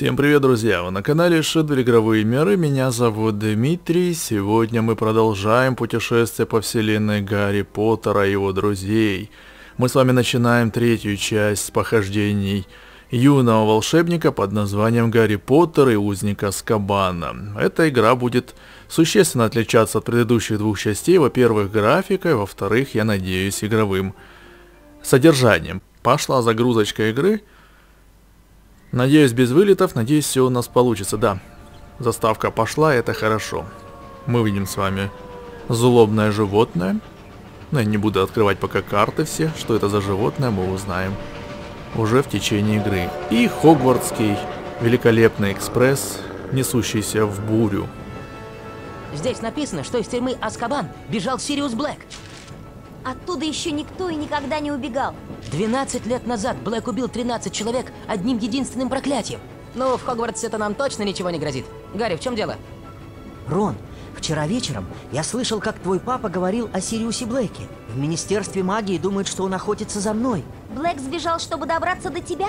Всем привет, друзья! Вы на канале Шедвель Игровые Миры, меня зовут Дмитрий. Сегодня мы продолжаем путешествие по вселенной Гарри Поттера и его друзей. Мы с вами начинаем третью часть похождений юного волшебника под названием Гарри Поттер и Узника Скабана. Эта игра будет существенно отличаться от предыдущих двух частей. Во-первых, графикой, во-вторых, я надеюсь, игровым содержанием. Пошла загрузочка игры. Надеюсь, без вылетов, надеюсь, все у нас получится, да. Заставка пошла, это хорошо. Мы видим с вами злобное животное. Но я не буду открывать пока карты все, что это за животное, мы узнаем уже в течение игры. И Хогвартский великолепный экспресс, несущийся в бурю. Здесь написано, что из тюрьмы Аскабан бежал Сириус Блэк. Оттуда еще никто и никогда не убегал. 12 лет назад Блэк убил 13 человек одним единственным проклятием. Ну, в Хогвартсе это нам точно ничего не грозит. Гарри, в чем дело? Рон, вчера вечером я слышал, как твой папа говорил о Сириусе Блэке. В Министерстве магии думают, что он охотится за мной. Блэк сбежал, чтобы добраться до тебя?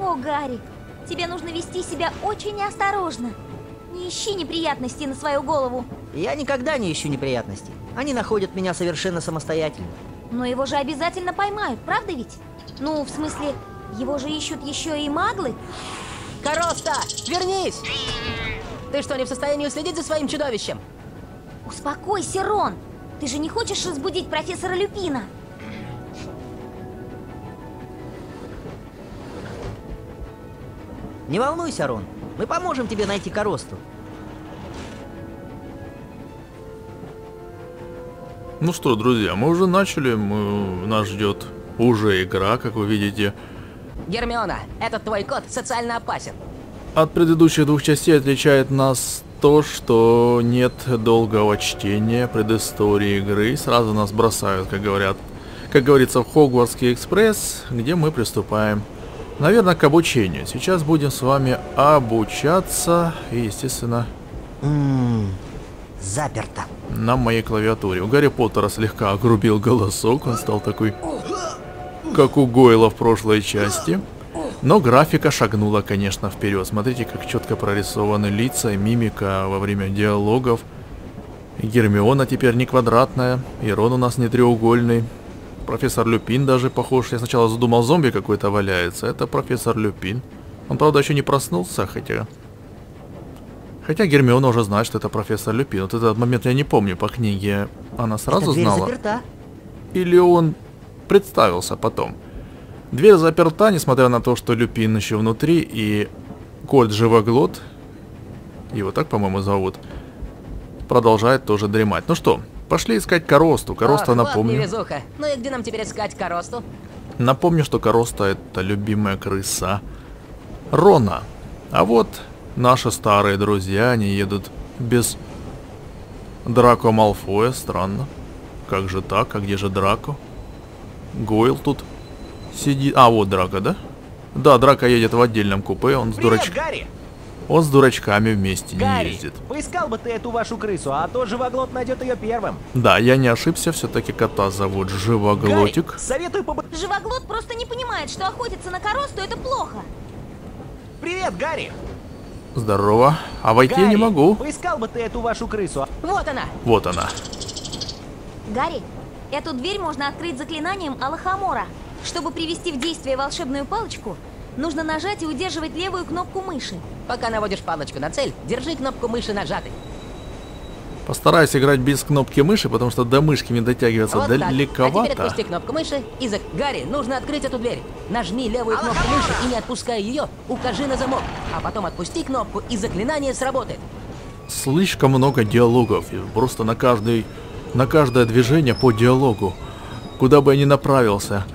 О, Гарри, тебе нужно вести себя очень осторожно. Не ищи неприятностей на свою голову. Я никогда не ищу неприятностей. Они находят меня совершенно самостоятельно. Но его же обязательно поймают, правда ведь? Ну, в смысле, его же ищут еще и маглы. Короста, вернись! Ты что, не в состоянии уследить за своим чудовищем? Успокойся, Рон. Ты же не хочешь разбудить профессора Люпина? Не волнуйся, Рон. Мы поможем тебе найти Коросту. Ну что, друзья, мы уже начали, мы, нас ждет уже игра, как вы видите. Гермиона, этот твой кот социально опасен. От предыдущих двух частей отличает нас то, что нет долгого чтения предыстории игры. Сразу нас бросают, как говорят, как говорится, в Хогвартский экспресс, где мы приступаем, наверное, к обучению. Сейчас будем с вами обучаться и, естественно, Ммм, заперто. На моей клавиатуре. У Гарри Поттера слегка огрубил голосок, он стал такой, как у Гойла в прошлой части. Но графика шагнула, конечно, вперед. Смотрите, как четко прорисованы лица мимика во время диалогов. Гермиона теперь не квадратная, и Рон у нас не треугольный. Профессор Люпин даже похож. Я сначала задумал, зомби какой-то валяется. Это профессор Люпин. Он, правда, еще не проснулся, хотя... Хотя Гермиона уже знает, что это профессор Люпин. Вот этот момент я не помню по книге. Она сразу Эта дверь знала? заперта. Или он представился потом? Дверь заперта, несмотря на то, что Люпин еще внутри, и Кольт Живоглот, его так, по-моему, зовут, продолжает тоже дремать. Ну что, пошли искать Коросту. Короста, Ох, вот напомню. невезуха. Ну и где нам теперь искать Коросту? Напомню, что Короста это любимая крыса Рона. А вот наши старые друзья, они едут без Драко Малфоя, странно. Как же так? А где же Драко? Гойл тут сидит. А, вот Драко, да? Да, Драко едет в отдельном купе, он с, Привет, дурач... Гарри! он с дурачками вместе не Гарри, ездит. поискал бы ты эту вашу крысу, а то живоглот найдет ее первым. Да, я не ошибся, все-таки кота зовут Живоглотик. Гарри, советую побы... Живоглот просто не понимает, что охотиться на коросту это плохо. Привет, Гарри! Здорово. А войти я не Гарри, могу. Поискал бы ты эту вашу крысу, а Вот она! Вот она. Гарри, эту дверь можно открыть заклинанием Алахамора. Чтобы привести в действие волшебную палочку, нужно нажать и удерживать левую кнопку мыши. Пока наводишь палочку на цель, держи кнопку мыши нажатой. Постараюсь играть без кнопки мыши, потому что до мышки мне дотягиваться Вот так. А теперь далековато. отпусти кнопку мыши и за... Гарри, нужно открыть эту дверь. Нажми левую кнопку мыши и не отпуская ее, укажи на замок. А потом отпусти кнопку и заклинание сработает. Слишком много диалогов. и Просто на каждый, на каждое движение по диалогу. Куда бы я ни направился.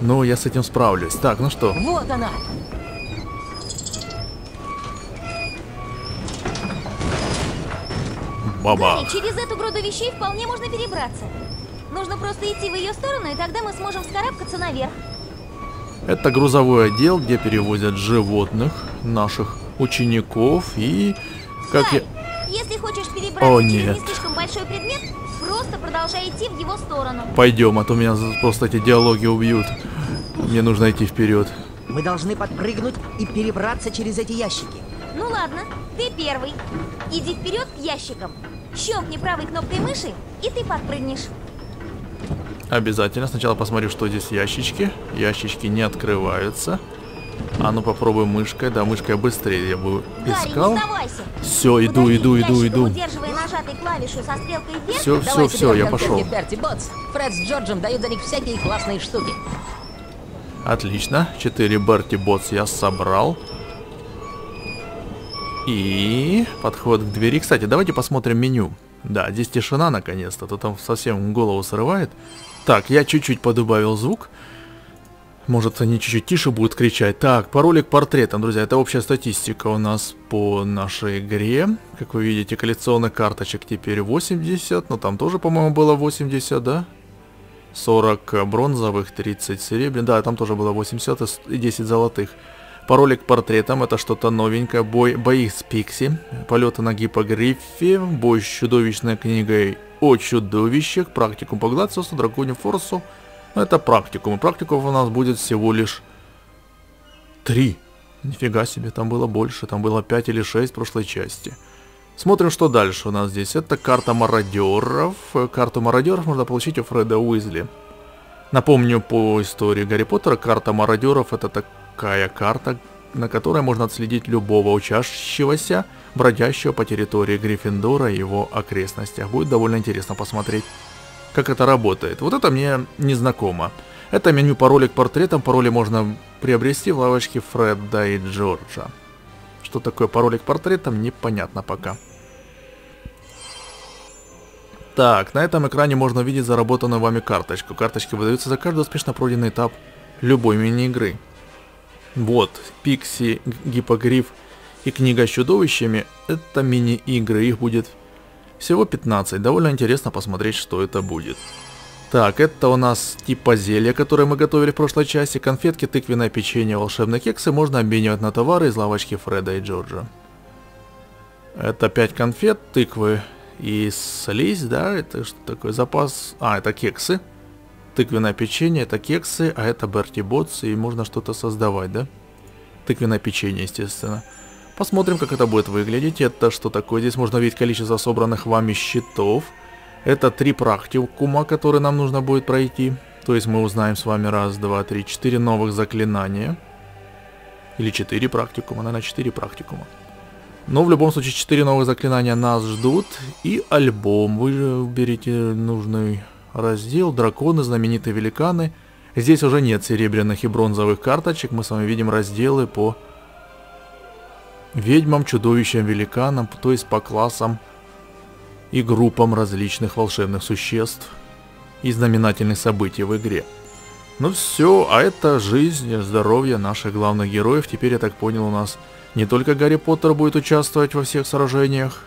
Ну, я с этим справлюсь. Так, ну что, Вот она! Баба. Гарри, через эту груду вещей вполне можно перебраться. Нужно просто идти в ее сторону, и тогда мы сможем вскарабкаться наверх. Это грузовой отдел, где перевозят животных, наших учеников и... Как я... Гарри, если хочешь перебраться О, через нет. не слишком большой предмет, просто продолжай идти в его сторону. Пойдем, а то меня просто эти диалоги убьют. Мне нужно идти вперед. Мы должны подпрыгнуть и перебраться через эти ящики. Ну ладно, ты первый. Иди вперед к ящикам. Щелкни правой кнопкой мыши, и ты подпрыгнешь. Обязательно. Сначала посмотрю, что здесь ящички. Ящички не открываются. А ну попробуем мышкой. Да, мышкой быстрее я бы искал. Все, иду, иду, иду, иду. удерживая нажатой клавишу со стрелкой вверх. Все, все, все, я пошел. Берти Ботс. Фред с Джорджем дают за них всякие классные штуки. Отлично. 4 Берти Ботс я собрал. И подход к двери. Кстати, давайте посмотрим меню. Да, здесь тишина наконец-то. То там совсем голову срывает. Так, я чуть-чуть подубавил звук. Может, они чуть-чуть тише будут кричать. Так, паролик портретом, друзья. Это общая статистика у нас по нашей игре. Как вы видите, коллекционных карточек теперь 80. Но там тоже, по-моему, было 80, да? 40 бронзовых, 30 серебряных. Да, там тоже было 80 и с- и 10 золотых. Паролик к портретам, это что-то новенькое. Бой, бои с Пикси, полеты на гипогрифе, бой с чудовищной книгой о чудовищах, практикум по Гладиусу, драконе Форсу. Ну, Это практикум. И практикумов у нас будет всего лишь 3. Нифига себе, там было больше, там было 5 или 6 в прошлой части. Смотрим, что дальше у нас здесь. Это карта мародеров. Карту мародеров можно получить у Фреда Уизли. Напомню по истории Гарри Поттера, карта мародеров это такая карта, на которой можно отследить любого учащегося, бродящего по территории Гриффиндора и его окрестностях. Будет довольно интересно посмотреть, как это работает. Вот это мне не знакомо. Это меню пароли к портретам. Пароли можно приобрести в лавочке Фреда и Джорджа. Что такое пароли к портретам, непонятно пока. Так, на этом экране можно увидеть заработанную вами карточку. Карточки выдаются за каждый успешно пройденный этап любой мини-игры. Вот, Пикси, Гиппогриф и Книга с чудовищами – это мини-игры, их будет всего 15. Довольно интересно посмотреть, что это будет. Так, это у нас типа зелья, которое мы готовили в прошлой части. Конфетки, тыквенное печенье, волшебные кексы можно обменивать на товары из лавочки Фреда и Джорджа. Это 5 конфет, тыквы и слизь, да? Это что такое? Запас... А, это кексы. Тыквенное печенье, это кексы, а это Берти Ботс, и можно что-то создавать, да? Тыквенное печенье, естественно. Посмотрим, как это будет выглядеть. Это что такое? Здесь можно видеть количество собранных вами щитов. Это три практикума, которые нам нужно будет пройти. То есть мы узнаем с вами раз, два, три, четыре новых заклинания. Или четыре практикума, наверное, четыре практикума. Но в любом случае 4 новых заклинания нас ждут. И альбом. Вы же уберите нужный раздел. Драконы, знаменитые великаны. Здесь уже нет серебряных и бронзовых карточек. Мы с вами видим разделы по ведьмам, чудовищам, великанам. То есть по классам и группам различных волшебных существ и знаменательных событий в игре. Ну все, а это жизнь, здоровье наших главных героев. Теперь, я так понял, у нас не только Гарри Поттер будет участвовать во всех сражениях,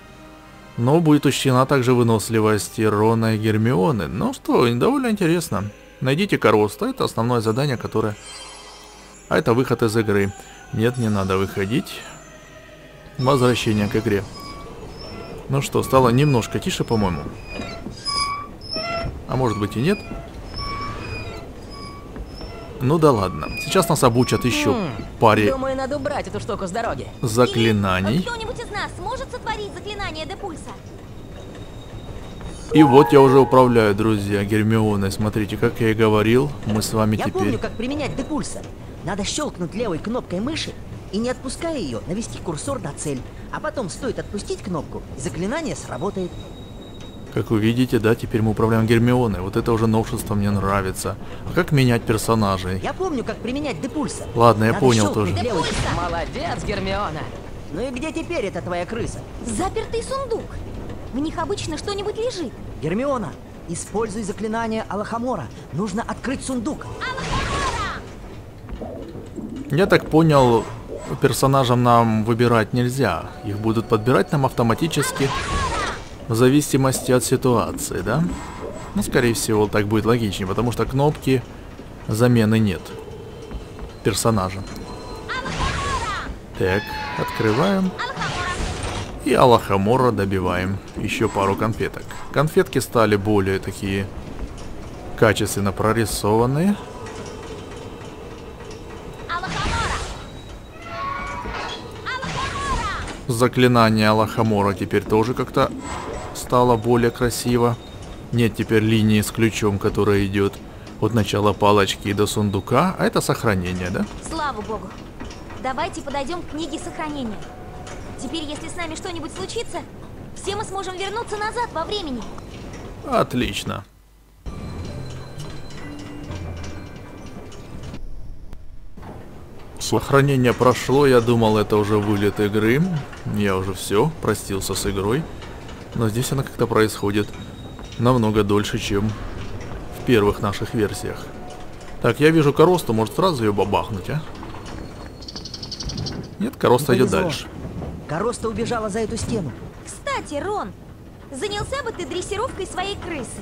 но будет учтена также выносливость Рона и Гермионы. Ну что, довольно интересно. Найдите Короста, это основное задание, которое... А это выход из игры. Нет, не надо выходить. Возвращение к игре. Ну что, стало немножко тише, по-моему. А может быть и нет. Ну да ладно. Сейчас нас обучат еще М, паре Думаю, надо убрать эту штуку с дороги. заклинаний. Кто-нибудь из нас сможет сотворить заклинание Депульса? И вот я уже управляю, друзья, Гермионой. Смотрите, как я и говорил, мы с вами Я теперь... помню, как применять депульсор. Надо щелкнуть левой кнопкой мыши и, не отпуская ее, навести курсор на цель. А потом стоит отпустить кнопку, и заклинание сработает. Как вы видите, да, теперь мы управляем Гермионой. Вот это уже новшество мне нравится. А как менять персонажей? Я помню, как применять депульсор. Ладно, я Надо понял тоже. Депульса! Молодец, Гермиона. Ну и где теперь эта твоя крыса? Запертый сундук. В них обычно что-нибудь лежит. Гермиона, используй заклинание Алахамора. Нужно открыть сундук. Я так понял, персонажам нам выбирать нельзя. Их будут подбирать нам автоматически в зависимости от ситуации, да? Ну, скорее всего, так будет логичнее, потому что кнопки замены нет персонажа. Так, открываем. И Аллахамора добиваем. Еще пару конфеток. Конфетки стали более такие качественно прорисованные. Заклинание Аллахамора теперь тоже как-то стало более красиво. Нет теперь линии с ключом, которая идет от начала палочки до сундука, а это сохранение, да? Слава богу. Давайте подойдем к книге сохранения. Теперь, если с нами что-нибудь случится, все мы сможем вернуться назад во времени. Отлично. Сохранение прошло, я думал это уже вылет игры. Я уже все, простился с игрой. Но здесь она как-то происходит намного дольше, чем в первых наших версиях. Так, я вижу коросту, может сразу ее бабахнуть, а? Нет, короста Не идет дальше. Короста убежала за эту стену. Кстати, Рон, занялся бы ты дрессировкой своей крысы?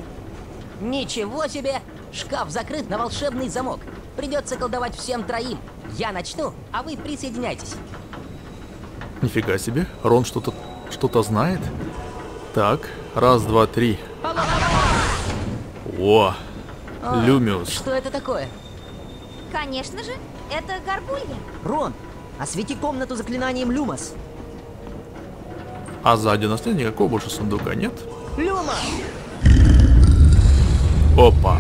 Ничего себе! Шкаф закрыт на волшебный замок. Придется колдовать всем троим. Я начну, а вы присоединяйтесь. Нифига себе, Рон что-то что-то знает. Так, раз, два, три. О, Люмиус. Что это такое? Конечно же, это горгулья. Рон, освети комнату заклинанием Люмос. А сзади у нас нет никакого больше сундука, нет? Люма! Опа.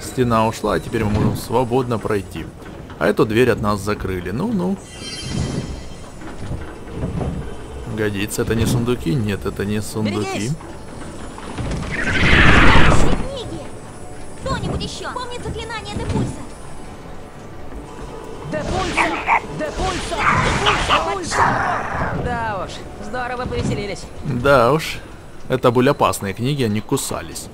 Стена ушла, а теперь мы можем свободно пройти. А эту дверь от нас закрыли. Ну-ну. Годится, это не сундуки? Нет, это не сундуки. Кто-нибудь еще? Помнит заклинание Депульса? Да уж, здорово повеселились. Да уж. Это были опасные книги, они кусались.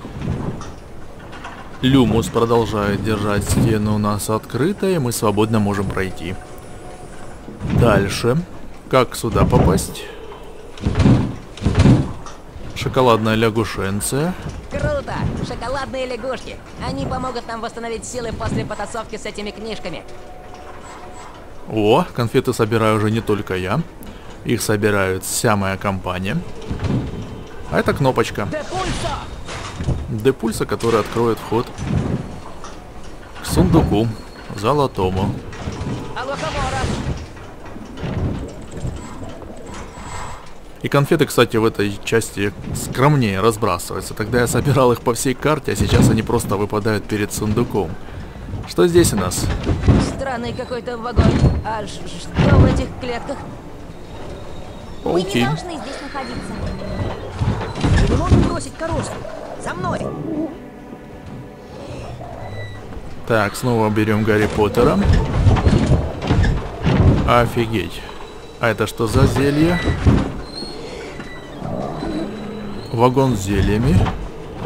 Люмус продолжает держать стену у нас открытой, и мы свободно можем пройти. Дальше. Как сюда попасть? Шоколадная лягушенция. Круто! Шоколадные лягушки. Они помогут нам восстановить силы после потасовки с этими книжками. О, конфеты собираю уже не только я. Их собирает вся моя компания. А это кнопочка. Депульса, который откроет вход к сундуку золотому. Алохамора! И конфеты, кстати, в этой части скромнее разбрасываются. Тогда я собирал их по всей карте, а сейчас они просто выпадают перед сундуком. Что здесь у нас? Странный какой-то вагон. А что в этих клетках? Мы Пауки. не должны здесь находиться. Мы не можем бросить коросту. За мной! Так, снова берем Гарри Поттера. Офигеть. А это что за зелье? Вагон с зельями.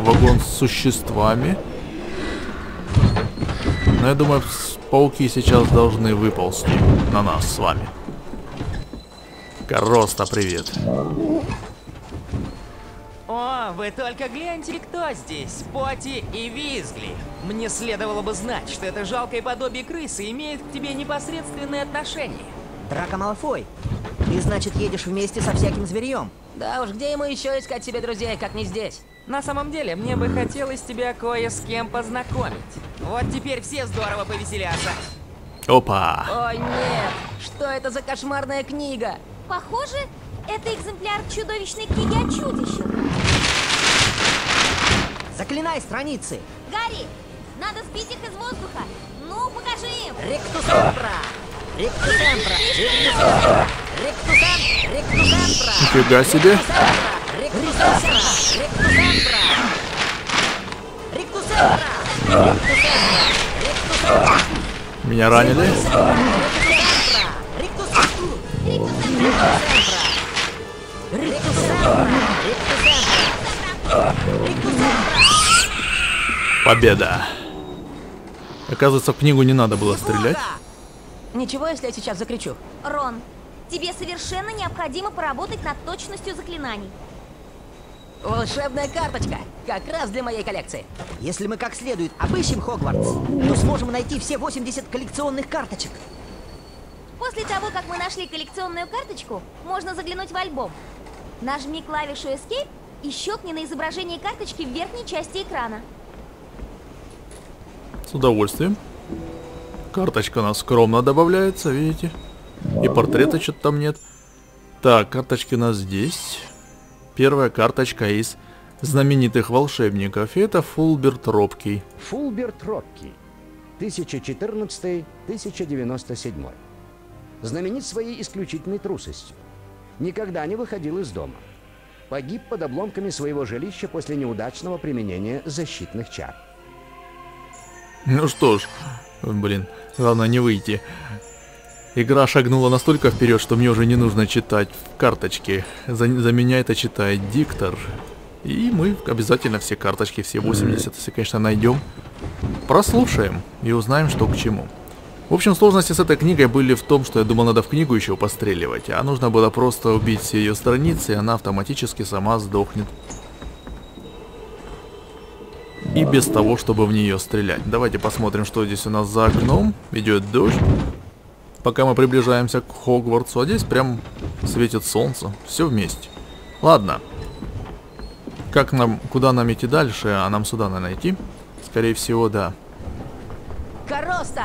Вагон с существами. Но я думаю, пауки сейчас должны выползти на нас с вами. Короста, привет. О, вы только гляньте, кто здесь. Поти и Визгли. Мне следовало бы знать, что это жалкое подобие крысы имеет к тебе непосредственное отношение. Драко Малфой, ты, значит, едешь вместе со всяким зверьем. Да уж, где ему еще искать себе друзей, как не здесь? На самом деле, мне бы хотелось тебя кое с кем познакомить. Вот теперь все здорово повеселятся. Опа. О нет! Что это за кошмарная книга? Похоже, это экземпляр чудовищной книги о чудищах. Заклинай страницы. Гарри, надо сбить их из воздуха. Ну, покажи им. Ректусемпра! Ректусемпра! Ректусемпра! Нифига себе. Меня ранили? Победа. Оказывается, в книгу не надо было стрелять. Ничего, если я сейчас закричу? Рон, тебе совершенно необходимо поработать над точностью заклинаний. Волшебная карточка! Как раз для моей коллекции. Если мы как следует обыщем Хогвартс, то сможем найти все 80 коллекционных карточек. После того, как мы нашли коллекционную карточку, можно заглянуть в альбом. Нажми клавишу Escape и щелкни на изображение карточки в верхней части экрана. С удовольствием. Карточка у нас скромно добавляется, видите? И портрета что-то там нет. Так, карточки у нас здесь. Первая карточка из знаменитых волшебников. И это Фулберт Робкий. Фулберт Робки, 1014-1097. Знаменит своей исключительной трусостью. Никогда не выходил из дома. Погиб под обломками своего жилища после неудачного применения защитных чар. Ну что ж, блин, главное не выйти. Игра шагнула настолько вперед, что мне уже не нужно читать в карточке. За, за меня это читает диктор. И мы обязательно все карточки, все 80, если, конечно, найдем, прослушаем и узнаем, что к чему. В общем, сложности с этой книгой были в том, что я думал, надо в книгу еще постреливать, а нужно было просто убить все ее страницы, и она автоматически сама сдохнет. И без того, чтобы в нее стрелять. Давайте посмотрим, что здесь у нас за окном. Идет дождь. Пока мы приближаемся к Хогвартсу, а здесь прям светит солнце. Все вместе. Ладно. Как нам, куда нам идти дальше? А нам сюда надо идти? Скорее всего, да. Короста!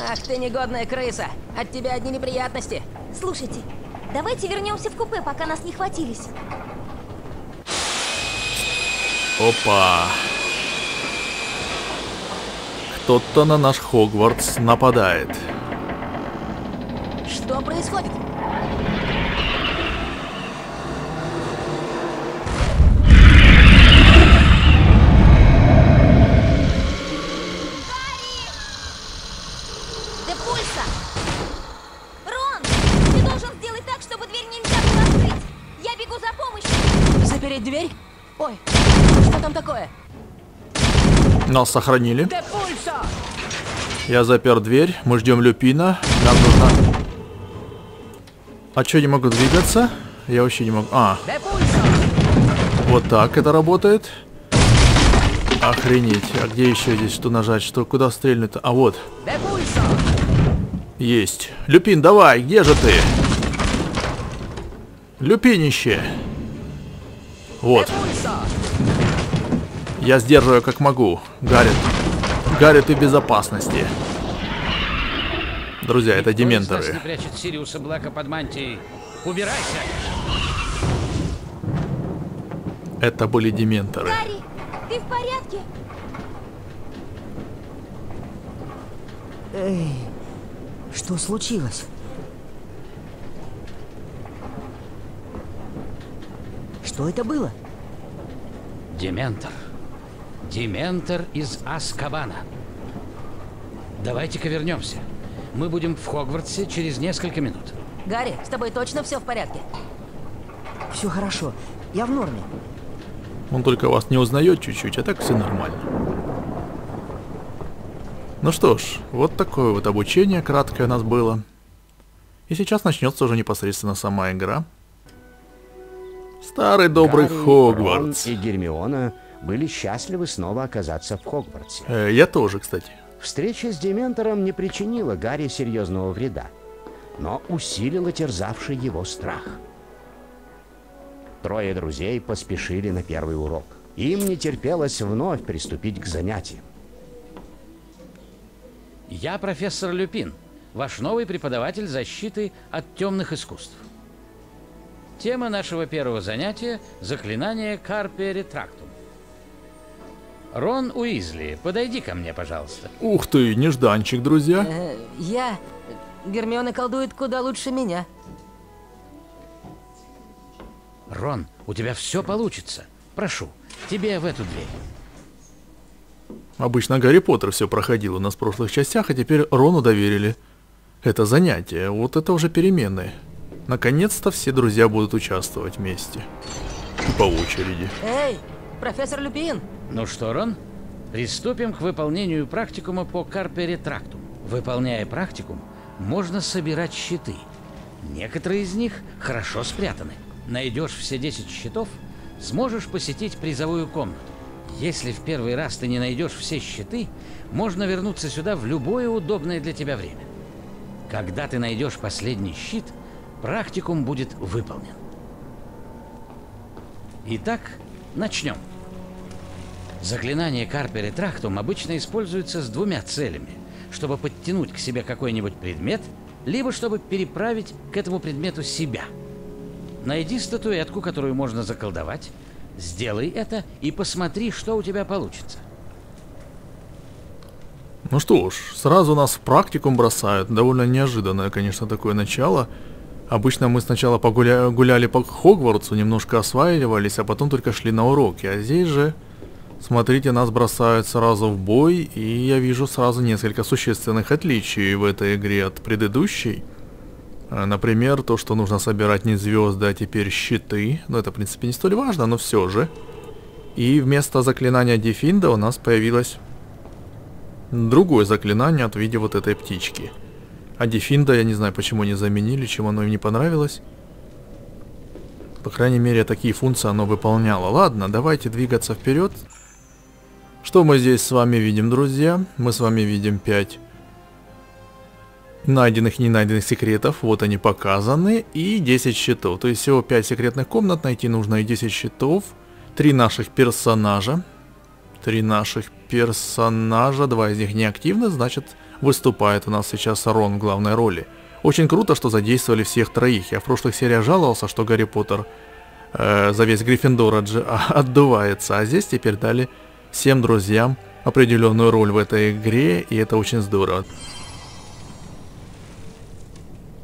Ах ты негодная крыса! От тебя одни неприятности. Слушайте, давайте вернемся в купе, пока нас не хватились. Опа. Кто-то на наш Хогвартс нападает. Что происходит? Де пульса! Рон, ты должен сделать так, чтобы дверь нельзя было открыть. Я бегу за помощью. Запереть дверь? Ой, что там такое? Нас сохранили. Де пульса! Я запер дверь. Мы ждем Люпина. Нам нужно... А что, не могу двигаться? Я вообще не могу... А, вот так это работает. Охренеть. А где еще здесь что нажать? Что, куда стрельнуть? А вот. Есть. Люпин, давай, где же ты? Люпинище. Вот. Я сдерживаю как могу. Гарри. Гарри, ты в безопасности. Друзья, это Никто из нас дементоры. не прячет Сириуса Блэка под мантией. Убирайся! Это были дементоры. Гарри, ты в порядке? Эй, что случилось? Что это было? Дементор. Дементор из Аскабана. Давайте-ка вернемся. Мы будем в Хогвартсе через несколько минут. Гарри, с тобой точно все в порядке? Все хорошо, я в норме. Он только вас не узнает чуть-чуть, а так все нормально. Ну что ж, вот такое вот обучение краткое у нас было. И сейчас начнется уже непосредственно сама игра. Старый добрый Гарри, Хогвартс. Рон и Гермиона были счастливы снова оказаться в Хогвартсе. Э, я тоже, кстати. Встреча с Дементором не причинила Гарри серьезного вреда, но усилила терзавший его страх. Трое друзей поспешили на первый урок. Им не терпелось вновь приступить к занятиям. Я профессор Люпин, ваш новый преподаватель защиты от темных искусств. Тема нашего первого занятия – заклинание Карпе Ретрактум. Рон Уизли, подойди ко мне, пожалуйста. Ух ты, нежданчик, друзья. Э, я... Гермиона колдует куда лучше меня. Рон, у тебя все получится. Прошу, тебе в эту дверь. Обычно Гарри Поттер все проходил у нас в прошлых частях, а теперь Рону доверили. Это занятие, вот это уже перемены. Наконец-то все друзья будут участвовать вместе. По очереди. Эй, профессор Люпин! Ну что, Рон, приступим к выполнению практикума по Карпе Ретрактум. Выполняя практикум, можно собирать щиты. Некоторые из них хорошо спрятаны. Найдешь все 10 щитов, сможешь посетить призовую комнату. Если в первый раз ты не найдешь все щиты, можно вернуться сюда в любое удобное для тебя время. Когда ты найдешь последний щит, практикум будет выполнен. Итак, начнем. Заклинание Карпер Трактум обычно используется с двумя целями. Чтобы подтянуть к себе какой-нибудь предмет либо чтобы переправить к этому предмету себя. Найди статуэтку, которую можно заколдовать, сделай это и посмотри, что у тебя получится. Ну что ж, сразу нас в практикум бросают. Довольно неожиданное, конечно, такое начало. Обычно мы сначала погуля... гуляли по Хогвартсу, немножко осваивались, а потом только шли на уроки. А здесь же, смотрите, нас бросают сразу в бой, и я вижу сразу несколько существенных отличий в этой игре от предыдущей. А, Например, то, что нужно собирать не звезды, а теперь щиты. Ну, это, в принципе, не столь важно, но все же. И вместо заклинания Дефинда у нас появилось другое заклинание от виде вот этой птички. А Дефинда, я не знаю, почему не заменили, чем оно им не понравилось. По крайней мере, такие функции оно выполняло. Ладно, давайте двигаться вперед. Что мы здесь с вами видим, друзья? Мы с вами видим 5 найденных не найденных секретов. Вот они показаны. И 10 щитов. То есть всего 5 секретных комнат. Найти нужно и 10 щитов. Три наших персонажа. Три наших персонажа. Два из них неактивны, значит выступает у нас сейчас Рон в главной роли. Очень круто, что задействовали всех троих. Я в прошлых сериях жаловался, что Гарри Поттер э, за весь Гриффиндор отдувается. А здесь теперь дали всем друзьям определенную роль в этой игре. И это очень здорово.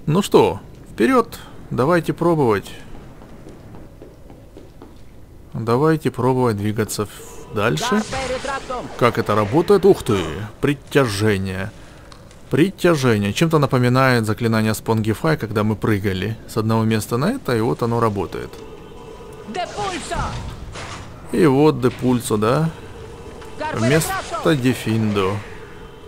Ну что, вперед, давайте пробовать. Давайте пробовать двигаться дальше. Как это работает? Ух ты, притяжение. Притяжение. Чем-то напоминает заклинание Спонгифай, когда мы прыгали с одного места на это, и вот оно работает. И вот Депульсо, да? Вместо Дефиндо.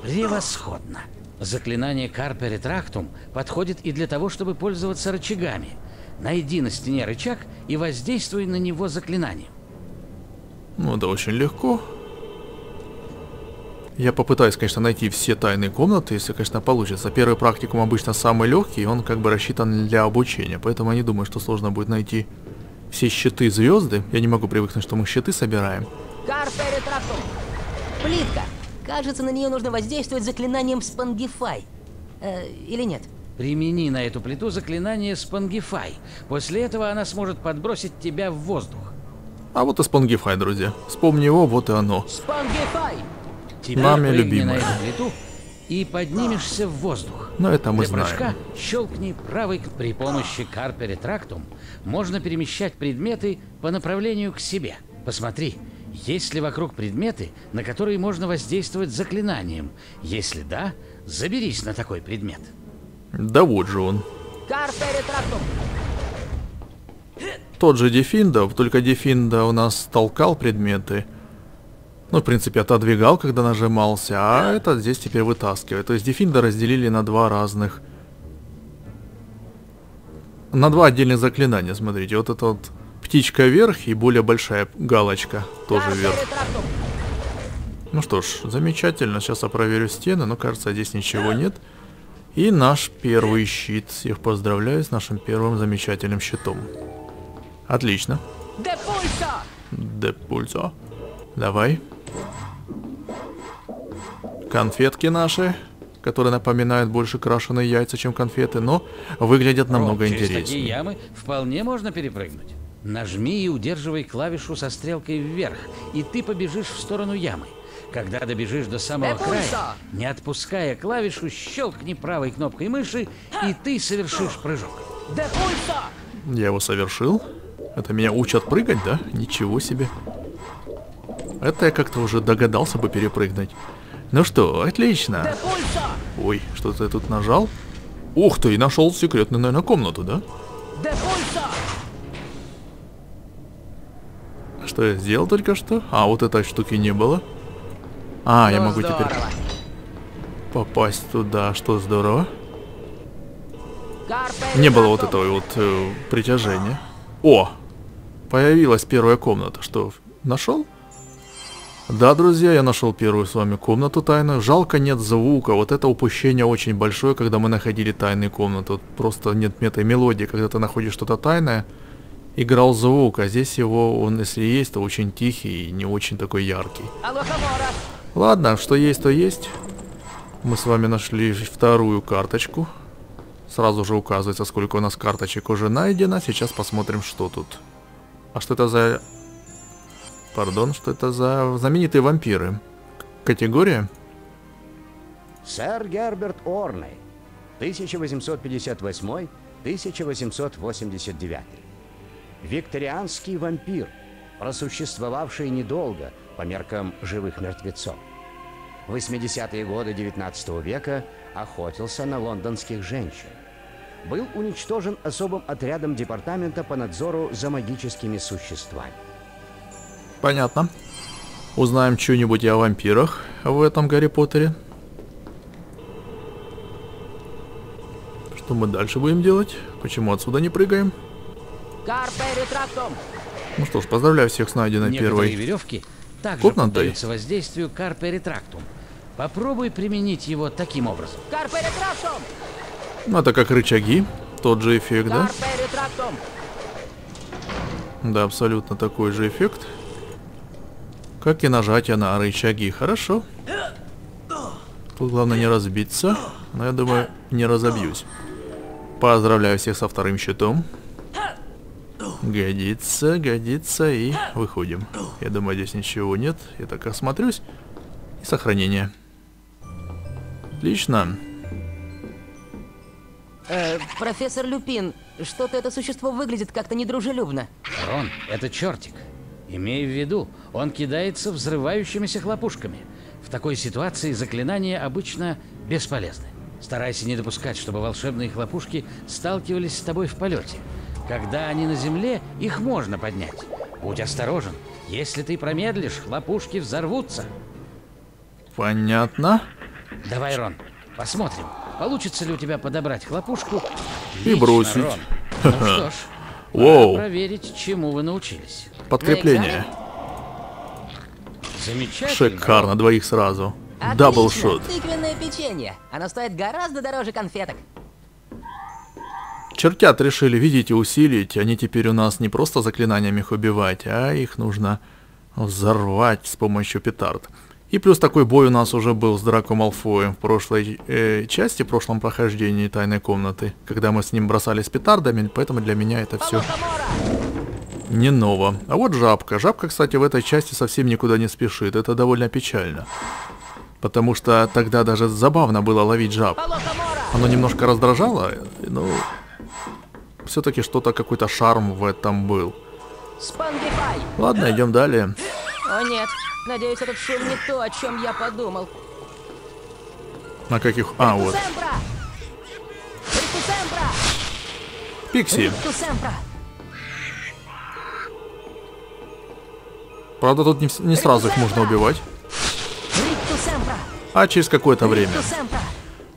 Превосходно. Заклинание Карпе Ретрактум подходит и для того, чтобы пользоваться рычагами. Найди на стене рычаг и воздействуй на него заклинанием. Ну, это очень легко. Я попытаюсь, конечно, найти все тайные комнаты, если, конечно, получится. Первый практикум обычно самый легкий, он как бы рассчитан для обучения, поэтому я не думаю, что сложно будет найти все щиты звезды. Я не могу привыкнуть, что мы щиты собираем. Плитка. Кажется, на нее нужно воздействовать заклинанием Спангифай. Э, или нет? Примени на эту плиту заклинание Спангифай. После этого она сможет подбросить тебя в воздух. А вот и Спонгифай, друзья. Вспомни его, вот и оно. Спангифай! Теперь Нами любимая. на плиту и поднимешься в воздух. Но это мы Для прыжка знаем. щелкни правой при помощи Карпе Трактум можно перемещать предметы по направлению к себе. Посмотри, есть ли вокруг предметы, на которые можно воздействовать заклинанием. Если да, заберись на такой предмет. Да вот же он. Карпе Ретрактум! Тот же Дефинда, только Дефинда у нас толкал предметы. Ну, в принципе, отодвигал, когда нажимался, а этот здесь теперь вытаскивает. То есть Дефинда разделили на два разных... На два отдельных заклинания, смотрите. Вот это вот птичка вверх и более большая галочка тоже вверх. Ну что ж, замечательно. Сейчас я проверю стены, но кажется, здесь ничего нет. И наш первый щит. Всех поздравляю с нашим первым замечательным щитом. Отлично. Депульсо! Депульсо. Давай. Конфетки наши, которые напоминают больше крашеные яйца, чем конфеты, но выглядят намного О, через такие интереснее. ямы вполне можно перепрыгнуть. Нажми и удерживай клавишу со стрелкой вверх, и ты побежишь в сторону ямы. Когда добежишь до самого края, не отпуская клавишу, щелкни правой кнопкой мыши, и ты совершишь прыжок. Я его совершил. Это меня учат прыгать, да? Ничего себе. Это я как-то уже догадался бы перепрыгнуть. Ну что, отлично. Ой, что-то я тут нажал. Ух ты, нашел секретную, наверное, комнату, да? Что я сделал только что? А, вот этой штуки не было. А, я могу теперь попасть туда, что здорово. Не было вот этого вот э, притяжения. О! Появилась первая комната. Что, нашел? Да, друзья, я нашел первую с вами комнату тайную. Жалко нет звука. Вот это упущение очень большое, когда мы находили тайные комнаты. Вот просто нет этой мелодии, когда ты находишь что-то тайное. Играл звук, а здесь его, он если есть, то очень тихий и не очень такой яркий. Ладно, что есть, то есть. Мы с вами нашли вторую карточку. Сразу же указывается, сколько у нас карточек уже найдено. Сейчас посмотрим, что тут. А что это за... Пардон, что это за знаменитые вампиры? Категория? Сэр Герберт Орней, 1858-1889. Викторианский вампир, просуществовавший недолго по меркам живых мертвецов. В 80-е годы 19 века охотился на лондонских женщин. Был уничтожен особым отрядом департамента по надзору за магическими существами. Понятно. Узнаем что-нибудь о вампирах в этом Гарри Поттере. Что мы дальше будем делать? Почему отсюда не прыгаем? Ну что ж, поздравляю всех с найденной Некоторые первой. веревки также поддаются воздействию карпе ретрактум. Попробуй применить его таким образом. Карпе ретрактум! Ну, это как рычаги. Тот же эффект, да? Да, абсолютно такой же эффект. Как и нажатие на рычаги. Хорошо. Тут главное не разбиться. Но я думаю, не разобьюсь. Поздравляю всех со вторым щитом. Годится, годится и выходим. Я думаю, здесь ничего нет. Я так осмотрюсь. И сохранение. Отлично. Э, профессор Люпин, что-то это существо выглядит как-то недружелюбно. Рон, это чертик. Имей в виду, он кидается взрывающимися хлопушками. В такой ситуации заклинания обычно бесполезны. Старайся не допускать, чтобы волшебные хлопушки сталкивались с тобой в полете. Когда они на земле, их можно поднять. Будь осторожен. Если ты промедлишь, хлопушки взорвутся. Понятно. Давай, Рон, посмотрим, получится ли у тебя подобрать хлопушку И лично, бросить. Рон. Ну что ж, Воу. проверить, чему вы научились. Подкрепление. Замечательно. Шикарно, двоих сразу. Отлично! Даблшот. Тыквенное печенье. Оно стоит гораздо дороже конфеток. Чертят решили, видите, усилить. Они теперь у нас не просто заклинаниями их убивать, а их нужно взорвать с помощью петард. И плюс такой бой у нас уже был с Драко Малфоем в прошлой э, части, в прошлом прохождении тайной комнаты, когда мы с ним бросались петардами, поэтому для меня это все не ново. А вот жабка. Жабка, кстати, в этой части совсем никуда не спешит. Это довольно печально. Потому что тогда даже забавно было ловить жаб. Оно немножко раздражало, но все-таки что-то, какой-то шарм в этом был. Спангифай! Ладно, идем далее. О нет, надеюсь, этот шум не то, о чем я подумал. На каких... А, вот. Пикси. Правда, тут не, не сразу их можно убивать. А через какое-то время.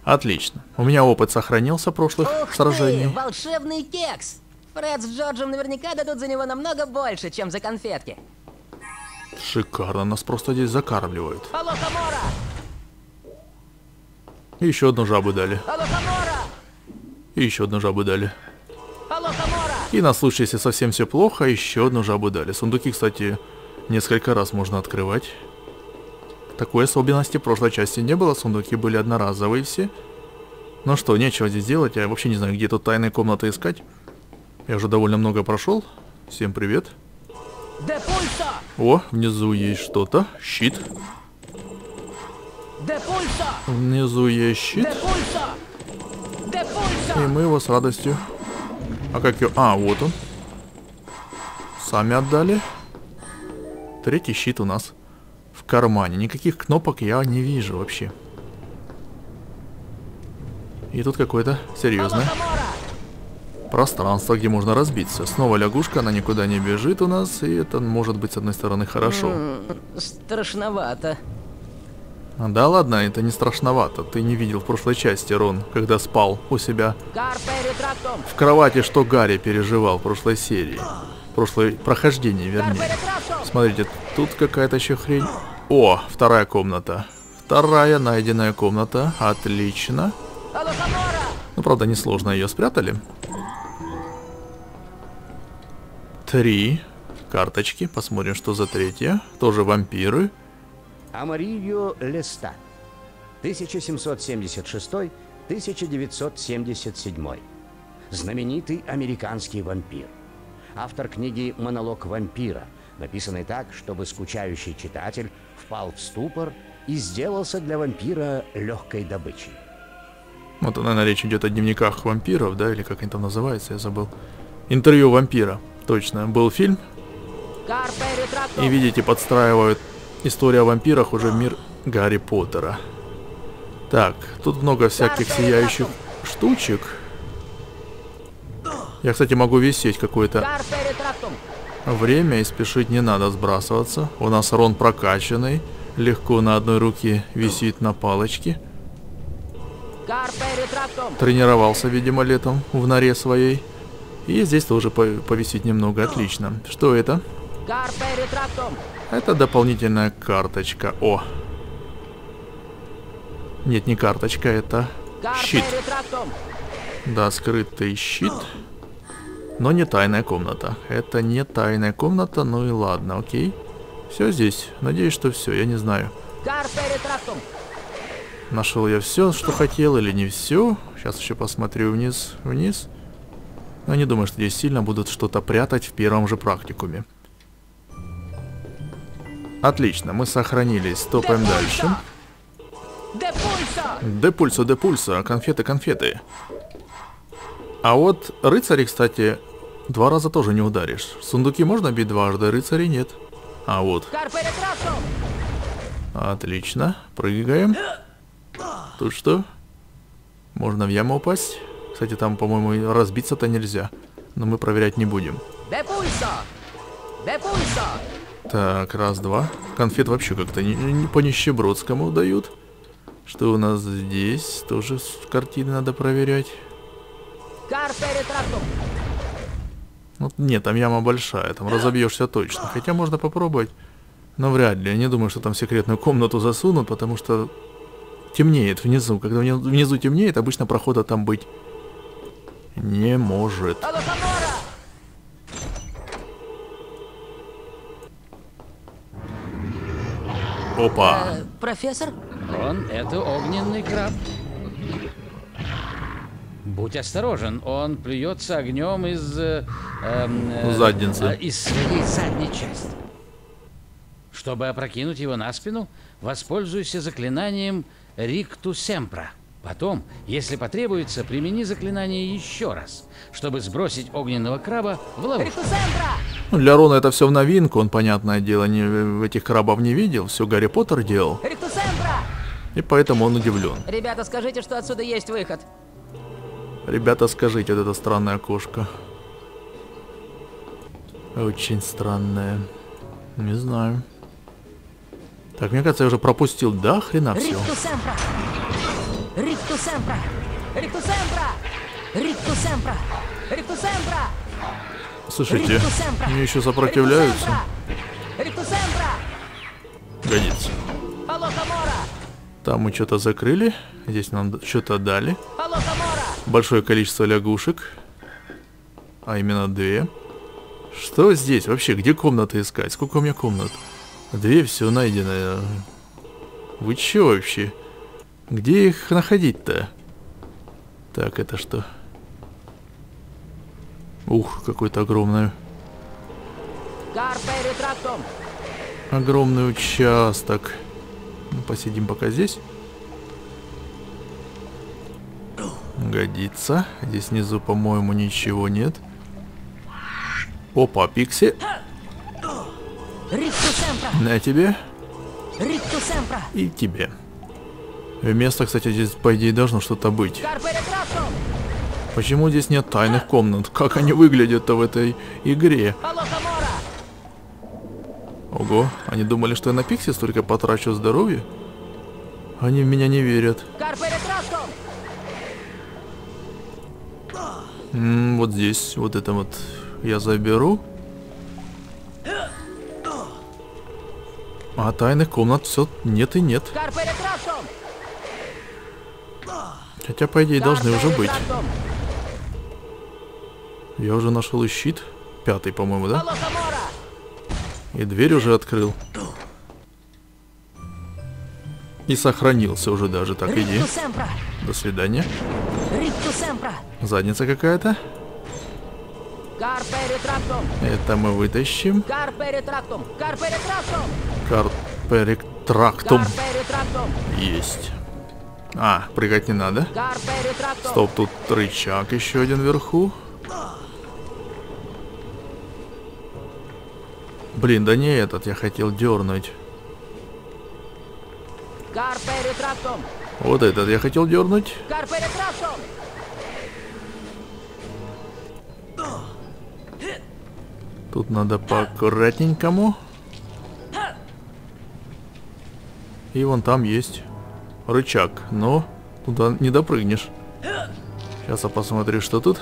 Отлично. У меня опыт сохранился прошлых Ух сражений. ты, волшебный кекс! Фред с Джорджем наверняка дадут за него намного больше, чем за конфетки. Шикарно, нас просто здесь закармливают. И еще одну жабу дали. И еще одну жабу дали. И на случай, если совсем все плохо, еще одну жабу дали. Сундуки, кстати, несколько раз можно открывать. Такой особенности в прошлой части не было, сундуки были одноразовые все. Ну что, нечего здесь делать, я вообще не знаю, где тут тайные комнаты искать. Я уже довольно много прошел. Всем привет. О, внизу есть что-то. Щит. Внизу есть щит. И мы его с радостью... А как его... А, вот он. Сами отдали. Третий щит у нас в кармане. Никаких кнопок я не вижу вообще. И тут какое-то серьезное пространство, где можно разбиться. Снова лягушка, она никуда не бежит у нас, и это может быть с одной стороны хорошо. Страшновато. Да ладно, это не страшновато. Ты не видел в прошлой части, Рон, когда спал у себя в кровати, что Гарри переживал в прошлой серии. Прохождении, Карпе вернее. Смотрите, тут какая-то еще хрень. О, вторая комната. Вторая найденная комната. Отлично. Ну, правда, несложно ее спрятали. Три карточки. Посмотрим, что за третья. Тоже вампиры. Амарильо Лестат, 1977. Знаменитый американский вампир. Автор книги «Монолог вампира», написанной так, чтобы скучающий читатель впал в ступор и сделался для вампира легкой добычей. Вот, наверное, речь идет о дневниках вампиров, да, или как они там называются, я забыл. Интервью вампира. Точно, был фильм. И видите, подстраивают историю о вампирах уже в мир Гарри Поттера. Так, тут много всяких сияющих штучек. Я, кстати, могу висеть какое-то время и спешить не надо сбрасываться. У нас Рон прокачанный, легко на одной руке висит на палочке. Тренировался, видимо, летом в норе своей. И здесь тоже по- повисит немного, отлично. Что это? Это дополнительная карточка. О! Нет, не карточка, это щит. Да, скрытый щит. Но не тайная комната. Это не тайная комната, ну и ладно, окей. Все здесь. Надеюсь, что все, я не знаю. Нашел я все, что хотел или не все. Сейчас еще посмотрю вниз, вниз. Но не думаю, что здесь сильно будут что-то прятать в первом же практикуме. Отлично, мы сохранились. Топаем дальше. Депульсо. Де пульсо, де пульсо, конфеты, конфеты. А вот рыцари, кстати, два раза тоже не ударишь. Сундуки можно бить дважды, рыцари нет. А вот, отлично, прыгаем. Тут что? Можно в яму упасть? Кстати, там, по-моему, разбиться-то нельзя. Но мы проверять не будем. Так, раз, два. Конфет вообще как-то не, не по нищебродскому дают. Что у нас здесь? Тоже картины надо проверять. Ну, нет, там яма большая, там разобьешься точно. Хотя можно попробовать, но вряд ли. Я не думаю, что там секретную комнату засунут, потому что темнеет внизу. Когда внизу темнеет, обычно прохода там быть не может. Опа! Э, профессор? Он — это огненный краб. Будь осторожен, он плюется огнем из... э, эм, э, Задницы. э, из своей задней части. Чтобы опрокинуть его на спину, воспользуйся заклинанием Рикту Семпра. Потом, если потребуется, примени заклинание еще раз, чтобы сбросить огненного краба в ловушку. Ну, для Рона это все в новинку, он, понятное дело, не, в этих крабов не видел, все Гарри Поттер делал, и поэтому он удивлен. Ребята, скажите, что отсюда есть выход. Ребята, скажите, вот эта странная кошка. Очень странная. Не знаю. Так, мне кажется, я уже пропустил, да, хрена все. Слушайте, мне еще сопротивляются. Годится. Там мы что-то закрыли, здесь нам что-то дали. Алохамора. Большое количество лягушек. А именно две. Что здесь? Вообще, где комнаты искать? Сколько у меня комнат? Две, все найдено. Вы че вообще? Где их находить-то? Так, это что? Ух, какой-то огромный, огромный участок. Ну, посидим пока здесь. Годится. Здесь внизу, по-моему, ничего нет. Опа, Пикси. На тебе и тебе. Место, кстати, здесь, по идее, должно что-то быть. Почему здесь нет тайных комнат? Как они выглядят-то в этой игре? Ого, они думали, что я на Пикси столько потрачу здоровья? Они в меня не верят. Ретрактум. М, вот здесь, вот это вот я заберу. А тайных комнат все нет и нет. Хотя, по идее, должны уже быть. Я уже нашел и щит. Пятый, по-моему, да? И дверь уже открыл. И сохранился уже даже, так иди. До свидания. Задница какая-то. Это мы вытащим. Карперектрактум. Есть. А, прыгать не надо. Стоп, тут рычаг еще один вверху. Блин, да не этот, я хотел дернуть. Вот этот я хотел дернуть. Тут надо по аккуратненькому. И вон там есть рычаг, но туда не допрыгнешь. Сейчас я посмотрю, что тут.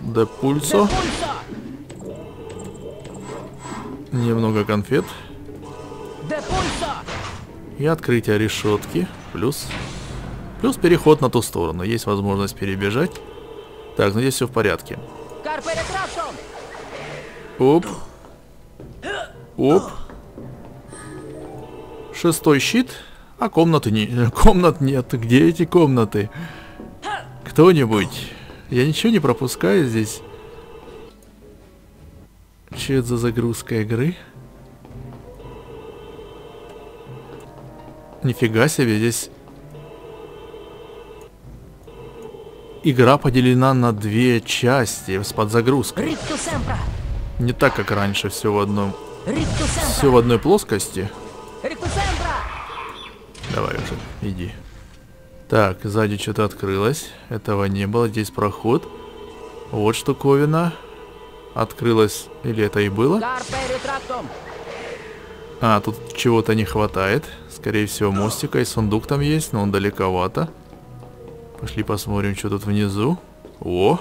Де пульсо. Немного конфет. И открытие решетки. Плюс. Плюс переход на ту сторону. Есть возможность перебежать. Так, ну здесь все в порядке. Оп. Оп. Шестой щит. А комнаты не... Комнат нет. Где эти комнаты? Кто-нибудь? Я ничего не пропускаю здесь. Че это за загрузка игры? Нифига себе, здесь... Игра поделена на две части с подзагрузкой. Не так, как раньше, все в одном... Все в одной плоскости. Давай уже, иди. Так, сзади что-то открылось. Этого не было. Здесь проход. Вот штуковина. Открылась. Или это и было? А, тут чего-то не хватает. Скорее всего, мостика и сундук там есть, но он далековато. Пошли посмотрим, что тут внизу. О,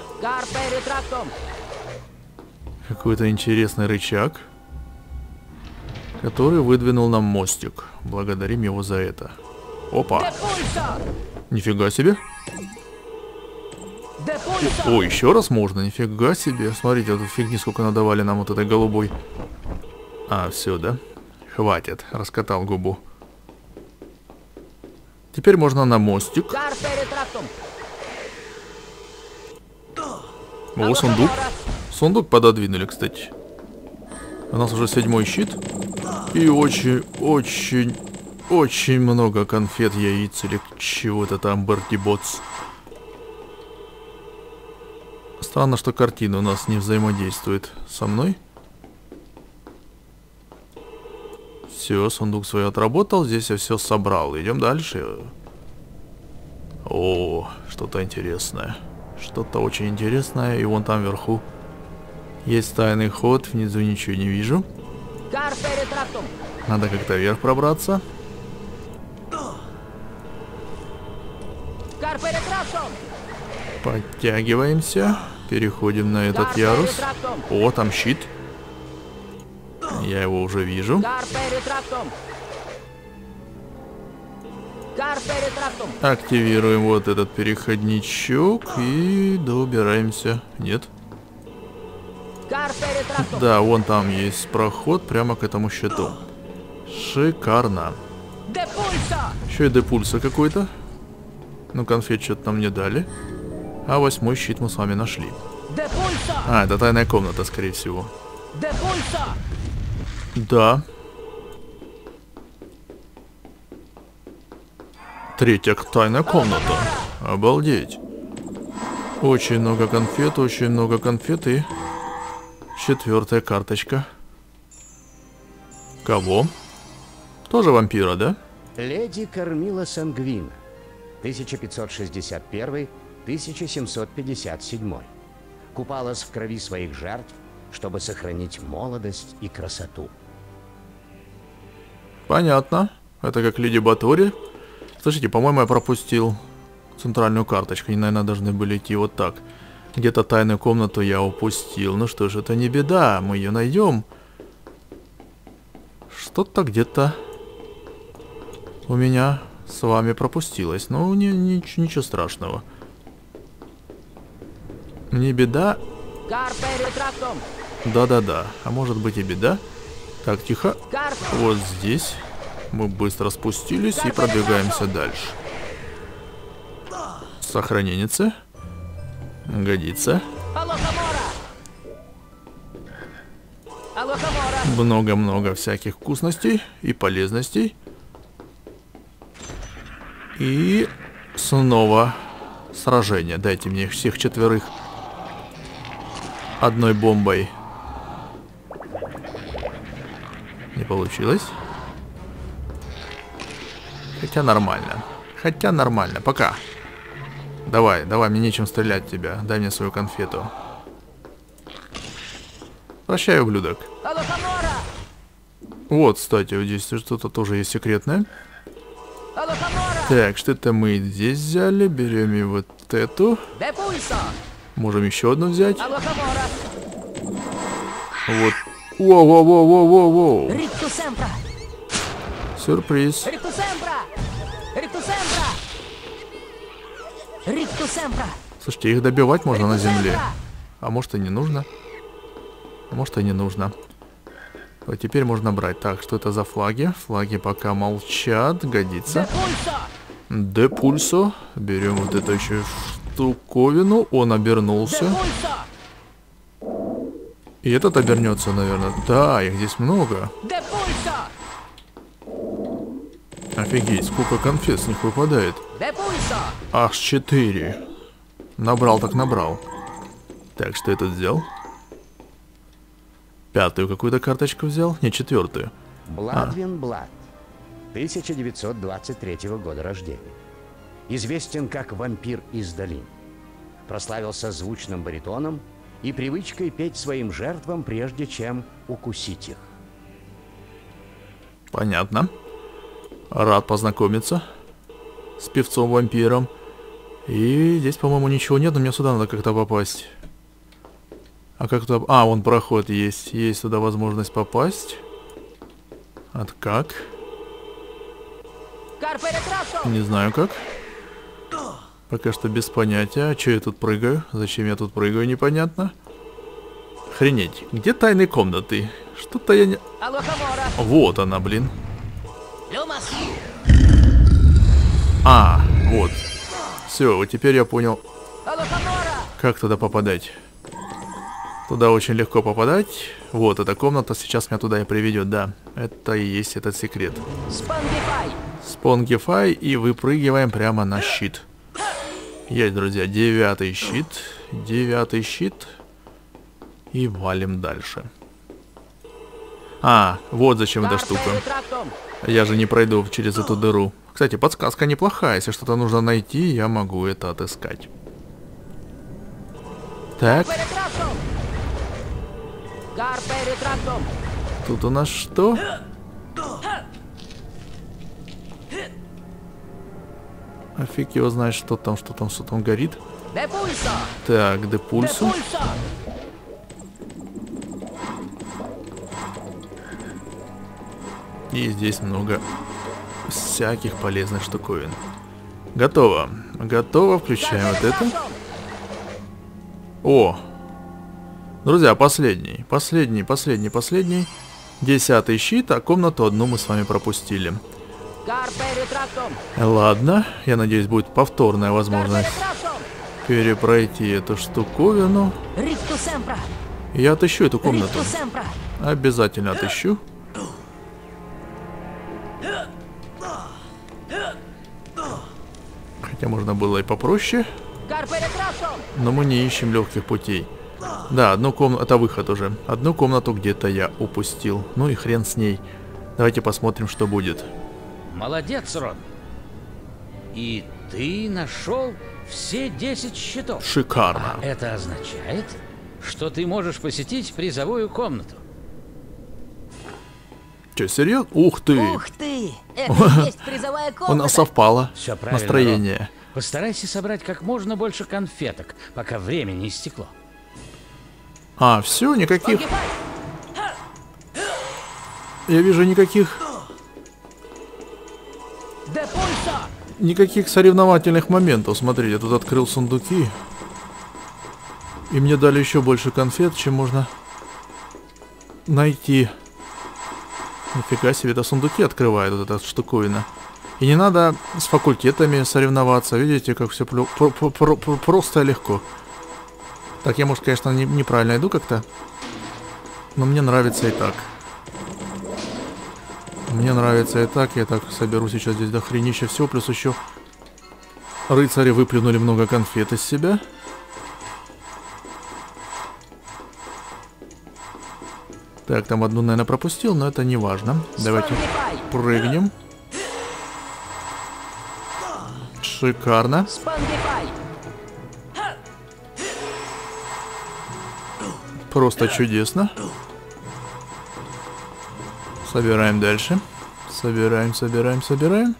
какой-то интересный рычаг. Который выдвинул нам мостик. Благодарим его за это. Опа, нифига себе. О, еще раз можно, нифига себе. Смотрите, вот фигни сколько надавали нам вот этой голубой. А, все, да? Хватит, раскатал губу. Теперь можно на мостик. Карпе ретрактум! О, сундук. Сундук пододвинули, кстати. У нас уже седьмой щит. И очень, очень, очень много конфет, яиц или чего-то там, бартиботс. Странно, что картина у нас не взаимодействует со мной. Все, сундук свой отработал, здесь я все собрал. Идем дальше. О, что-то интересное. Что-то очень интересное. И вон там вверху есть тайный ход. Внизу ничего не вижу. Надо как-то вверх пробраться. Подтягиваемся. Переходим на этот ярус. О, там щит. Я его уже вижу. Активируем вот этот переходничок и добираемся. Нет? Да, вон там есть проход прямо к этому щиту. Шикарно. Еще и депульса какой-то. Ну, конфет что-то нам не дали. А восьмой щит мы с вами нашли. А, это тайная комната, скорее всего. Да. Третья тайная комната. Обалдеть. Очень много конфет, очень много конфет и четвертая карточка. Кого? Тоже вампира, да? Леди Кормила Сангвина. 1561-1757. Купалась в крови своих жертв, чтобы сохранить молодость и красоту. Понятно. Это как Леди Батори. Слушайте, по-моему, я пропустил центральную карточку. Они, наверное, должны были идти вот так. Где-то тайную комнату я упустил. Ну что ж, это не беда. Мы ее найдем. Что-то где-то у меня с вами пропустилось. Ну, не, нич- ничего страшного. Не беда. Да-да-да. А может быть и беда. Так, тихо. Вот здесь мы быстро спустились и продвигаемся дальше. Сохраненница. Годится. Много-много всяких вкусностей и полезностей. И снова сражение. Дайте мне их всех четверых одной бомбой. Не получилось. Хотя нормально. Хотя нормально. Пока. Давай, давай, мне нечем стрелять в тебя. Дай мне свою конфету. Прощай, ублюдок. Вот, кстати, вот здесь что-то тоже есть секретное. Так, что-то мы здесь взяли. Берем и вот эту. Можем еще одну взять. Вот. Воу-воу-воу-воу-воу. Рикто Семпра! Сюрприз. Слушайте, их добивать можно на земле. А может и не нужно. А может и не нужно. Вот теперь можно брать. Так, что это за флаги? Флаги пока молчат. Годится. Депульсо! Депульсо. Берем вот эту еще штуковину. Он обернулся. И этот обернется, наверное. Да, их здесь много. Депульсо! Офигеть, сколько конфет с них выпадает. Аж 4. Набрал так набрал. Так, что я тут взял? Пятую какую-то карточку взял? Не, четвертую. Бладвин Блад, 1923 года рождения. Известен как вампир из долин. Прославился звучным баритоном и привычкой петь своим жертвам, прежде чем укусить их. Понятно. Рад познакомиться с певцом-вампиром. И здесь, по-моему, ничего нет, но мне сюда надо как-то попасть. А как туда... А, вон проход есть. Есть туда возможность попасть. От как? Карпе Ретрасо! Не знаю как. Пока что без понятия. А чё я тут прыгаю? Зачем я тут прыгаю, непонятно. Охренеть. Где тайные комнаты? Что-то я не... Вот она, блин. А, вот. Все, вот теперь я понял, как туда попадать. Туда очень легко попадать. Вот эта комната сейчас меня туда и приведет, да. Это и есть этот секрет. Спонгифай и выпрыгиваем прямо на щит. Есть, друзья, девятый щит. Девятый щит. И валим дальше. А, вот зачем эта штука. Я же не пройду через эту дыру. Кстати, подсказка неплохая. Если что-то нужно найти, я могу это отыскать. Так, тут у нас что? А фиг его знает, что там, что там, что там горит. Так, депульсу. И здесь много всяких полезных штуковин. Готово. Готово. Включаем вот это. О! Друзья, последний. Последний, последний, последний. Десятый щит, а комнату одну мы с вами пропустили. Ладно, я надеюсь, будет повторная возможность перепройти эту штуковину. Я отыщу эту комнату. Обязательно отыщу. Хотя можно было и попроще, но мы не ищем легких путей. Да, одну комнату, это выход уже. Одну комнату где-то я упустил. Ну и хрен с ней. Давайте посмотрим, что будет. Молодец, Рон. И ты нашел все 10 счетов. Шикарно. Это означает, что ты можешь посетить призовую комнату. Че, серьезно? Ух ты! Ух ты! Это и есть призовая У нас совпало. Все. Настроение. Постарайся собрать как можно больше конфеток, пока время не истекло. А, все, никаких. Я вижу никаких. Никаких соревновательных моментов. Смотрите, я тут открыл сундуки. И мне дали еще больше конфет, чем можно найти. Нифига себе, это сундуки открывает вот эта штуковина. И не надо с факультетами соревноваться. Видите, как все просто легко. Так, я, может, конечно, не, неправильно иду как-то. Но мне нравится и так. Мне нравится и так. Я так соберу сейчас здесь до хренища все. Плюс еще рыцари выплюнули много конфет из себя. Так, там одну, наверное, пропустил, но это не важно. Давайте прыгнем. Шикарно. Просто чудесно. Собираем дальше. Собираем, собираем, собираем.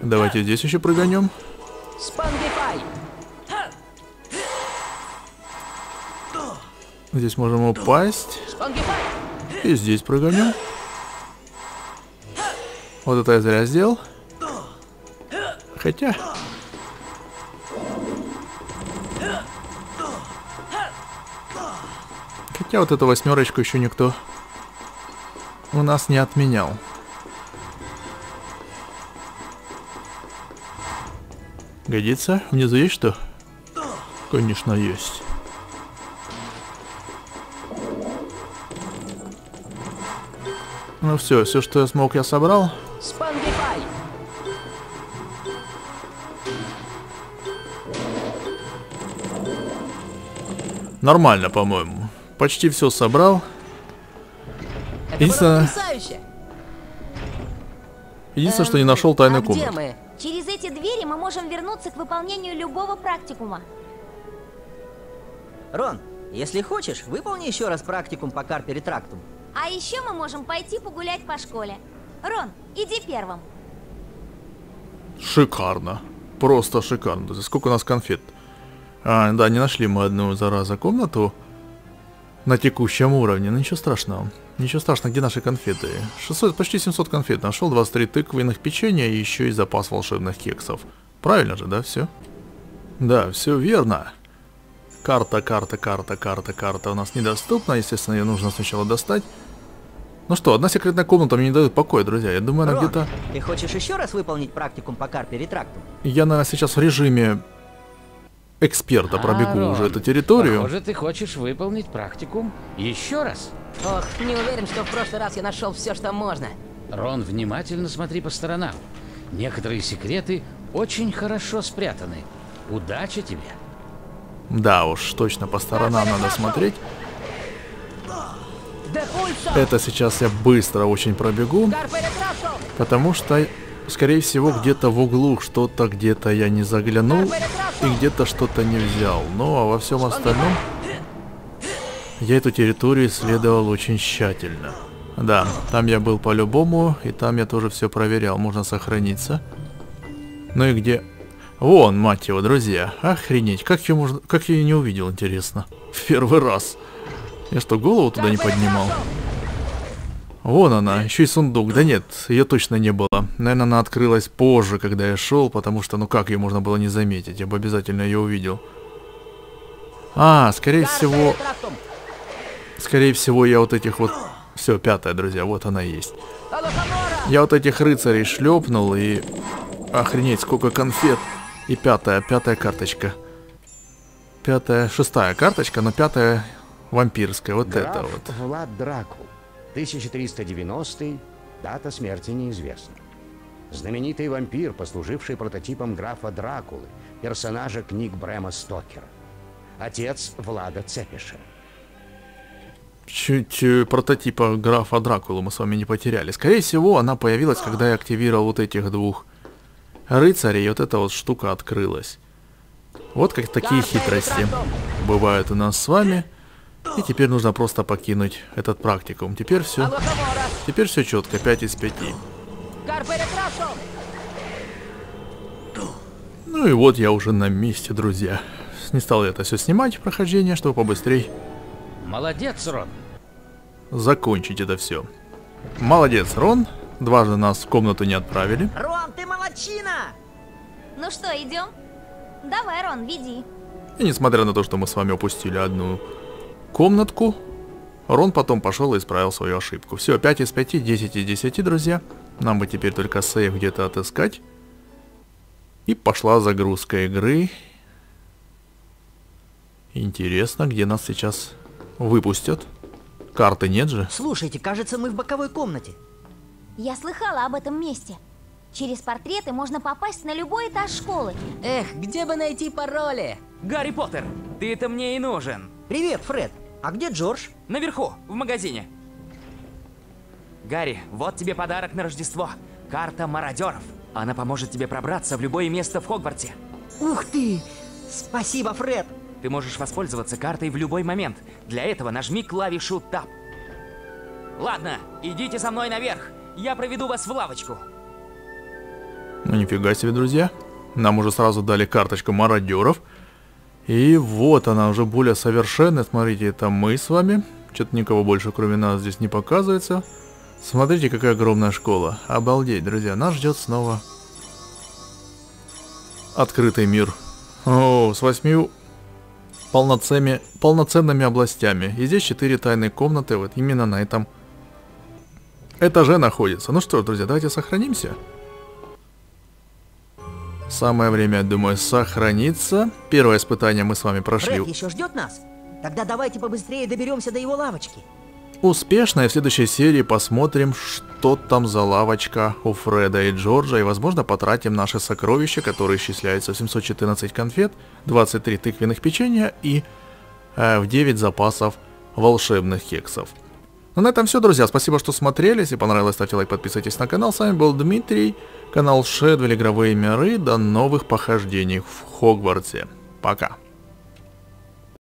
Давайте здесь еще прыганем. Здесь можем упасть. И здесь прыганем. Вот это я зря сделал. Хотя... Хотя вот эту восьмерочку еще никто у нас не отменял. Годится? Внизу есть что? Конечно, есть. Ну все, все, что я смог, я собрал. Нормально, по-моему. Почти все собрал. Единственное... Единственное, что не нашел тайную а комнату. мы? Через эти двери мы можем вернуться к выполнению любого практикума. Рон, если хочешь, выполни еще раз практикум по карпе ретрактум. А еще мы можем пойти погулять по школе. Рон, иди первым. Шикарно. Просто шикарно. Сколько у нас конфет? А, да, не нашли мы одну, зараза, комнату на текущем уровне. Ну, ничего страшного. Ничего страшного, где наши конфеты? 600, почти 700 конфет нашел, 23 тыквенных печенья и еще и запас волшебных кексов. Правильно же, да, все? Да, все верно. Карта, карта, карта, карта, карта у нас недоступна. Естественно, ее нужно сначала достать. Ну что, одна секретная комната мне не дает покоя, друзья. Я думаю, она где-то... ты хочешь еще раз выполнить практикум по карпе ретрактум? Я, наверное, сейчас в режиме эксперта пробегу Арон, уже эту территорию. Похоже, ты хочешь выполнить практикум еще раз. Ох, не уверен, что в прошлый раз я нашел все, что можно. Рон, внимательно смотри по сторонам. Некоторые секреты очень хорошо спрятаны. Удачи тебе. Да уж, точно по сторонам надо смотреть. Это сейчас я быстро очень пробегу, потому что Скорее всего, где-то в углу что-то где-то я не заглянул и где-то что-то не взял. Ну, а во всем остальном я эту территорию исследовал очень тщательно. Да, там я был по-любому, и там я тоже все проверял. Можно сохраниться. Ну и где... Вон, мать его, друзья. Охренеть, как я, можно... как я ее не увидел, интересно. В первый раз. Я что, голову туда не поднимал? Вон она, еще и сундук. Да нет, ее точно не было. Наверное, она открылась позже, когда я шел, потому что, ну как ее можно было не заметить? Я бы обязательно ее увидел. А, скорее всего... Скорее всего, я вот этих вот... Все, пятая, друзья, вот она есть. Я вот этих рыцарей шлепнул и... Охренеть, сколько конфет. И пятая, пятая карточка. Пятая, шестая карточка, но пятая вампирская. Вот Граф это вот. Влад Дракул. 1390 дата смерти неизвестна. Знаменитый вампир, послуживший прототипом графа Дракулы, персонажа книг Брэма Стокера. Отец Влада Цепиша. Чуть э, прототипа графа Дракулы мы с вами не потеряли. Скорее всего, она появилась, когда я активировал вот этих двух рыцарей, и вот эта вот штука открылась. Вот как такие хитрости бывают у нас с вами. И теперь нужно просто покинуть этот практикум. Теперь все. Теперь все четко. 5 из 5. Ну и вот я уже на месте, друзья. Не стал я это все снимать, прохождение, чтобы побыстрее. Молодец, Рон. Закончить это все. Молодец, Рон. Дважды нас в комнату не отправили. Рон, ты молодчина! Ну что, идем? Давай, Рон, веди. И несмотря на то, что мы с вами упустили одну комнатку. Рон потом пошел и исправил свою ошибку. Все, 5 из 5, 10 из 10, друзья. Нам бы теперь только сейф где-то отыскать. И пошла загрузка игры. Интересно, где нас сейчас выпустят. Карты нет же? Слушайте, кажется, мы в боковой комнате. Я слыхала об этом месте. Через портреты можно попасть на любой этаж школы. Эх, где бы найти пароли? Гарри Поттер, ты-то мне и нужен. Привет, Фред. А где Джордж? Наверху, в магазине. Гарри, вот тебе подарок на Рождество. Карта мародеров. Она поможет тебе пробраться в любое место в Хогвартсе. Ух ты! Спасибо, Фред. Ты можешь воспользоваться картой в любой момент. Для этого нажми клавишу Tab. Ладно, идите со мной наверх. Я проведу вас в лавочку. Ну нифига себе, друзья. Нам уже сразу дали карточку мародеров. И вот она уже более совершенная. Смотрите, это мы с вами. Что-то никого больше кроме нас здесь не показывается. Смотрите, какая огромная школа. Обалдеть, друзья. Нас ждет снова открытый мир. О, с восьми полноценными, полноценными областями. И здесь четыре тайные комнаты вот именно на этом этаже находится. Ну что друзья, давайте сохранимся. Самое время, я думаю, сохраниться. Первое испытание мы с вами прошли. Фред еще ждет нас? Тогда давайте побыстрее доберемся до его лавочки. Успешно, и в следующей серии посмотрим, что там за лавочка у Фреда и Джорджа, и, возможно, потратим наши сокровища, которые исчисляются в 714 конфет, 23 тыквенных печенья и э, в 9 запасов волшебных кексов. Ну, на этом все, друзья. Спасибо, что смотрели. Если понравилось, ставьте лайк, подписывайтесь на канал. С вами был Дмитрий, канал Шедвель Игровые миры. До новых похождений в Хогвартсе. Пока.